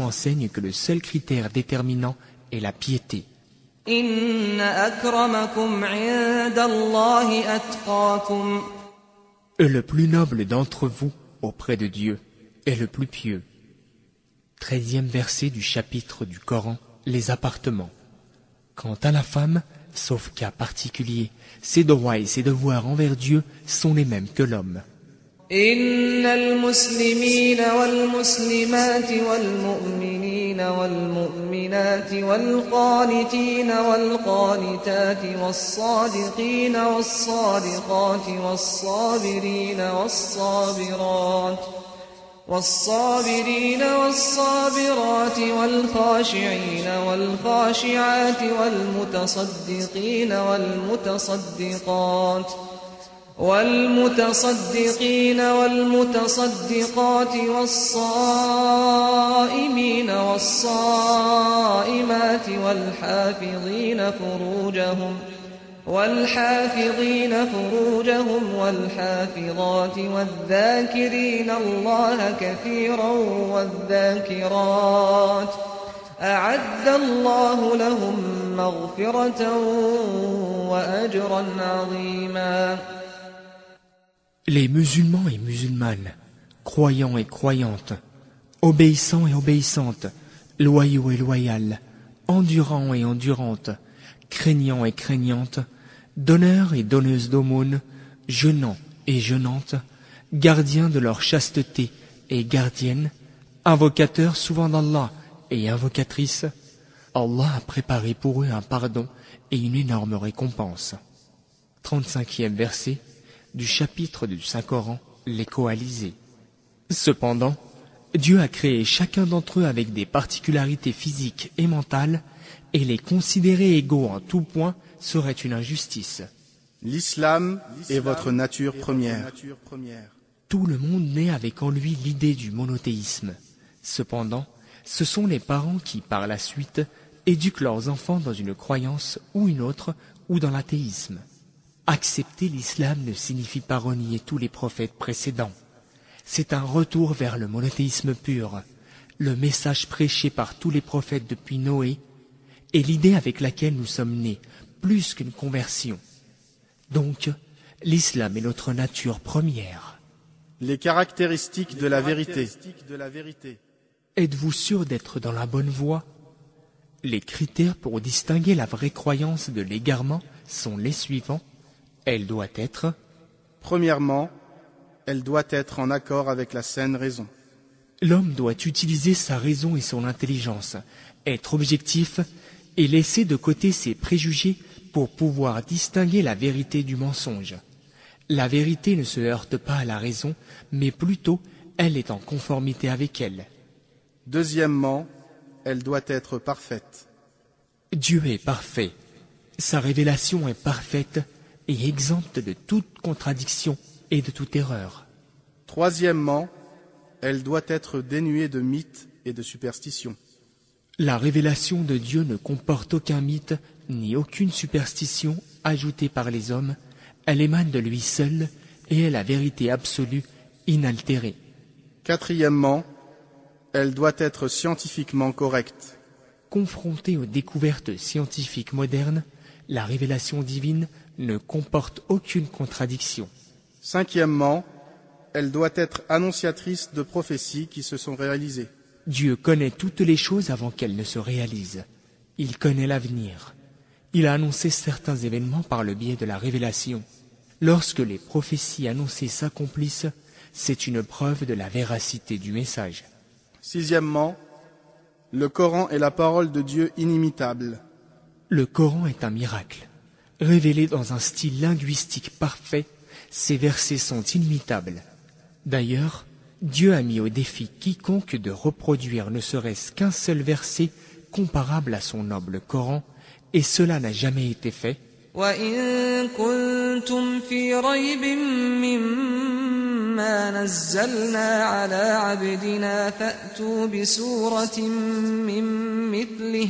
enseigne que le seul critère déterminant est la piété. et Le plus noble d'entre vous auprès de Dieu est le plus pieux. Treizième verset du chapitre du Coran, les appartements. Quant à la femme, sauf cas particulier, ses droits et ses devoirs envers Dieu sont les mêmes que l'homme. إن المسلمين والمسلمات والمؤمنين والمؤمنات والقانتين والقانتات والصادقين والصادقات والصابرين والصابرات والصابرين والصابرات والخاشعين والخاشعات والمتصدقين والمتصدقات والمتصدقين والمتصدقات والصائمين والصائمات والحافظين فروجهم والحافظين فروجهم والحافظات والذاكرين الله كثيرا والذاكرات أعد الله لهم مغفرة وأجرا عظيما Les musulmans et musulmanes, croyants et croyantes, obéissants et obéissantes, loyaux et loyales, endurants et endurantes, craignants et craignantes, donneurs et donneuses d'aumônes, jeûnants et jeûnantes, gardiens de leur chasteté et gardiennes, invocateurs souvent d'Allah et invocatrices, Allah a préparé pour eux un pardon et une énorme récompense. 35e verset du chapitre du Saint-Coran, les coalisés. Cependant, Dieu a créé chacun d'entre eux avec des particularités physiques et mentales, et les considérer égaux en tout point serait une injustice. L'islam est votre nature première. Tout le monde naît avec en lui l'idée du monothéisme. Cependant, ce sont les parents qui, par la suite, éduquent leurs enfants dans une croyance ou une autre, ou dans l'athéisme. Accepter l'islam ne signifie pas renier tous les prophètes précédents. C'est un retour vers le monothéisme pur, le message prêché par tous les prophètes depuis Noé, et l'idée avec laquelle nous sommes nés, plus qu'une conversion. Donc, l'islam est notre nature première. Les caractéristiques de la vérité. Êtes-vous sûr d'être dans la bonne voie? Les critères pour distinguer la vraie croyance de l'égarement sont les suivants. Elle doit être Premièrement, elle doit être en accord avec la saine raison. L'homme doit utiliser sa raison et son intelligence, être objectif et laisser de côté ses préjugés pour pouvoir distinguer la vérité du mensonge. La vérité ne se heurte pas à la raison, mais plutôt elle est en conformité avec elle. Deuxièmement, elle doit être parfaite. Dieu est parfait. Sa révélation est parfaite et exempte de toute contradiction et de toute erreur. Troisièmement, elle doit être dénuée de mythes et de superstitions. La révélation de Dieu ne comporte aucun mythe ni aucune superstition ajoutée par les hommes. Elle émane de lui seul et est la vérité absolue, inaltérée. Quatrièmement, elle doit être scientifiquement correcte. Confrontée aux découvertes scientifiques modernes, la révélation divine ne comporte aucune contradiction. Cinquièmement, elle doit être annonciatrice de prophéties qui se sont réalisées. Dieu connaît toutes les choses avant qu'elles ne se réalisent. Il connaît l'avenir. Il a annoncé certains événements par le biais de la révélation. Lorsque les prophéties annoncées s'accomplissent, c'est une preuve de la véracité du message. Sixièmement, le Coran est la parole de Dieu inimitable. Le Coran est un miracle Révélé dans un style linguistique parfait, ces versets sont inimitables. D'ailleurs, Dieu a mis au défi quiconque de reproduire ne serait-ce qu'un seul verset comparable à son noble Coran, et cela n'a jamais été fait. وإن كنتم في ريب مما نزلنا على عبدنا فأتوا بسورة من مثله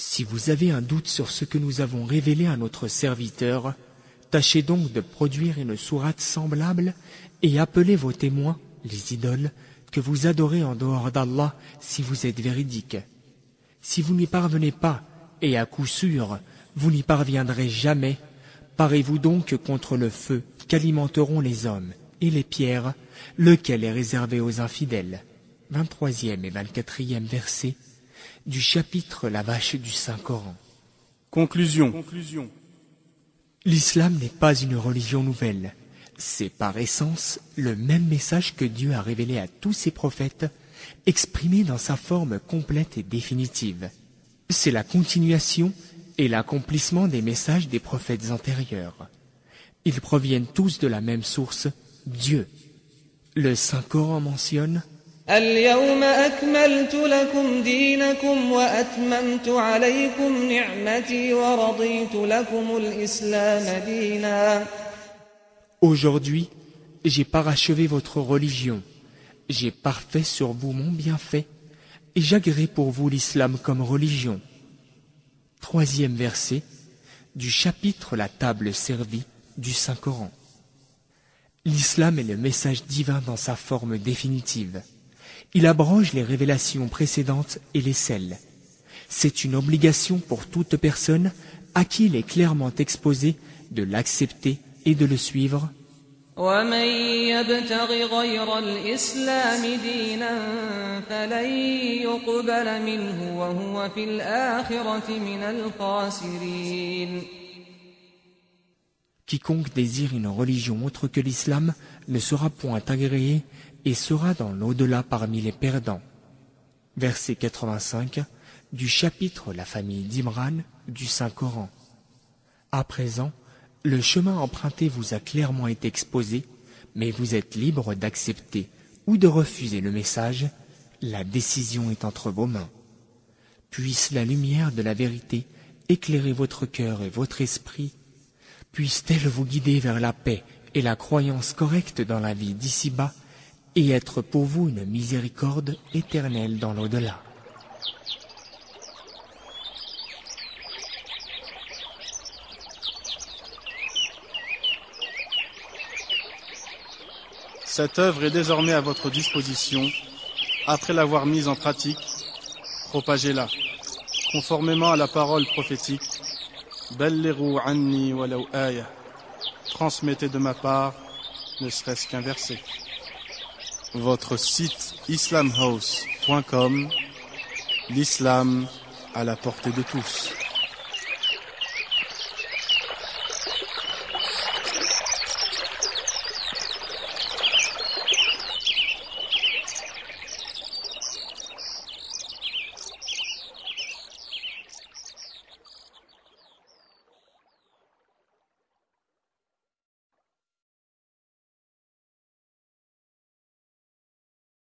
Si vous avez un doute sur ce que nous avons révélé à notre serviteur, tâchez donc de produire une sourate semblable et appelez vos témoins, les idoles, que vous adorez en dehors d'Allah si vous êtes véridique. Si vous n'y parvenez pas, et à coup sûr, vous n'y parviendrez jamais, parez-vous donc contre le feu qu'alimenteront les hommes et les pierres, lequel est réservé aux infidèles. 23e et 24e versets du chapitre La vache du Saint-Coran. Conclusion. L'islam n'est pas une religion nouvelle. C'est par essence le même message que Dieu a révélé à tous ses prophètes, exprimé dans sa forme complète et définitive. C'est la continuation et l'accomplissement des messages des prophètes antérieurs. Ils proviennent tous de la même source, Dieu. Le Saint-Coran mentionne اليوم أكملت لكم دينكم وأتممت عليكم نعمتي ورضيت لكم الإسلام دينا Aujourd'hui, j'ai parachevé votre religion, j'ai parfait sur vous mon bienfait, et j'agrée pour vous l'islam comme religion. Troisième verset du chapitre La table servie du Saint-Coran. L'islam est le message divin dans sa forme définitive. Il abroge les révélations précédentes et les scelle. C'est une obligation pour toute personne à qui il est clairement exposé de l'accepter et de le suivre. ومن يبتغ غير الإسلام دينا فلن يقبل منه وهو في الآخرة من الخاسرين Quiconque désire une religion autre que l'islam ne sera point agréé et sera dans l'au-delà parmi les perdants. Verset 85 du chapitre La famille d'Imran du Saint-Coran. À présent, le chemin emprunté vous a clairement été exposé, mais vous êtes libre d'accepter ou de refuser le message. La décision est entre vos mains. Puisse la lumière de la vérité éclairer votre cœur et votre esprit. Puisse-t-elle vous guider vers la paix et la croyance correcte dans la vie d'ici-bas et être pour vous une miséricorde éternelle dans l'au-delà? Cette œuvre est désormais à votre disposition. Après l'avoir mise en pratique, propagez-la, conformément à la parole prophétique. Transmettez de ma part, ne serait-ce qu'un verset. Votre site islamhouse.com, l'islam à la portée de tous.